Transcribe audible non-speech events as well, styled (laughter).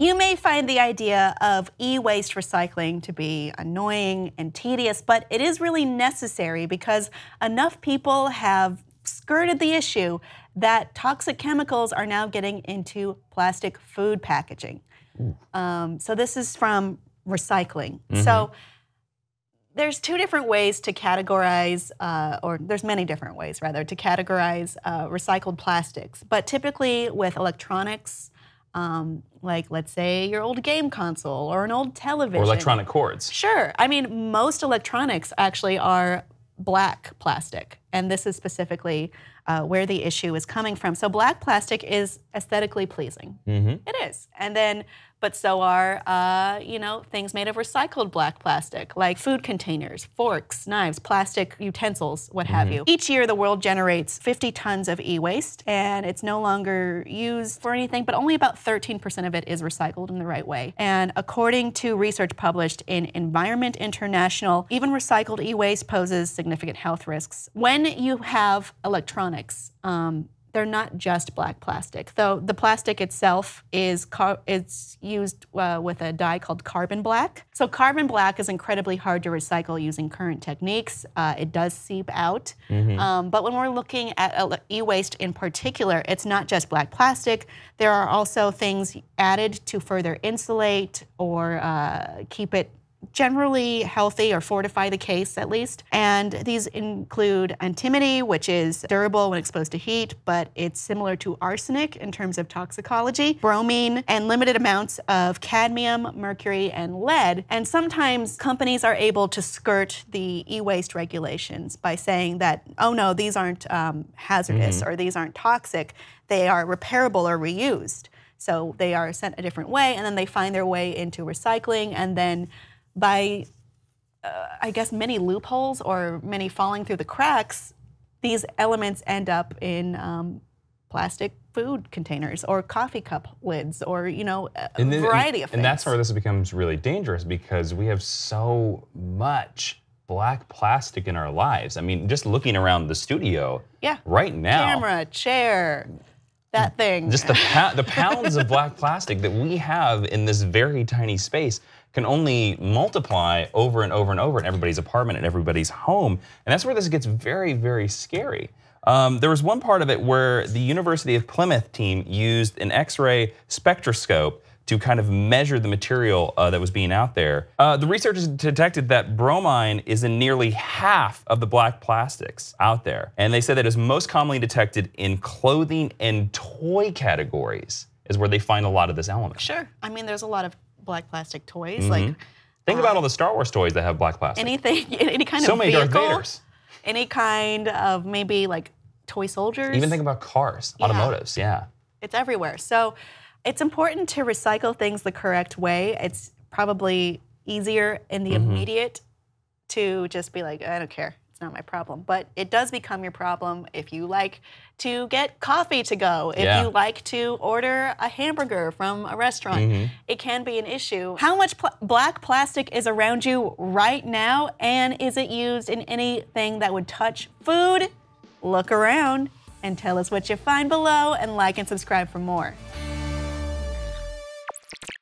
You may find the idea of e waste recycling to be annoying and tedious, but it is really necessary because enough people have skirted the issue that toxic chemicals are now getting into plastic food packaging. Um, so, this is from recycling. So, there's two different ways to categorize, uh, or there's many different ways rather, to categorize uh, recycled plastics. But typically with electronics, um, like let's say your old game console or an old television. Or electronic cords. Sure. I mean, most electronics actually are black plastic, and this is specifically uh, where the issue is coming from. So, black plastic is aesthetically pleasing. It is, and then, but so are uh, you know things made of recycled black plastic, like food containers, forks, knives, plastic utensils, what have you. Each year, the world generates 50 tons of e-waste, and it's no longer used for anything. But only about 13% of it is recycled in the right way. And according to research published in Environment International, even recycled e-waste poses significant health risks. When you have electronics, um, they're not just black plastic, though the plastic itself is car- it's used uh, with a dye called carbon black. So carbon black is incredibly hard to recycle using current techniques. Uh, it does seep out, um, but when we're looking at e-waste in particular, it's not just black plastic. There are also things added to further insulate or uh, keep it generally healthy or fortify the case at least. And these include antimony, which is durable when exposed to heat, but it's similar to arsenic in terms of toxicology, bromine, and limited amounts of cadmium, mercury, and lead. And sometimes companies are able to skirt the e waste regulations by saying that, oh no, these aren't um, hazardous or these aren't toxic, they are repairable or reused. So they are sent a different way, and then they find their way into recycling, and then by uh, I guess many loopholes or many falling through the cracks, these elements end up in um, plastic food containers or coffee cup lids or you know a then- variety of things. And that's where this becomes really dangerous because we have so much black plastic in our lives. I mean, just looking around the studio yeah, right now. camera, chair, that thing. Just the, the pounds of black plastic that we have in this very tiny space can only multiply over and over and over in everybody's apartment and everybody's home. And that's where this gets very, very scary. Um, there was one part of it where the University of Plymouth team used an X ray spectroscope to kind of measure the material uh, that was being out there. Uh, the researchers detected that bromine is in nearly half of the black plastics out there. And they said that is most commonly detected in clothing and toy categories, is where they find a lot of this element. sure. I mean, there's a lot of black plastic toys, like Think about all the Star Wars toys that have black plastic. anything, (laughs) any kind so of many Darth vehicle, Vaders. any kind of maybe like toy soldiers. Even think about cars, automotives, yeah. It's everywhere. So it's important to recycle things the correct way. It's probably easier in the Mm-hmm. immediate to just be like, I don't care. It's not my problem. But it does become your problem if you like to get coffee to go, if Yeah. you like to order a hamburger from a restaurant. Mm-hmm. It can be an issue. How much pl- black plastic is around you right now? And is it used in anything that would touch food? Look around and tell us what you find below and like and subscribe for more.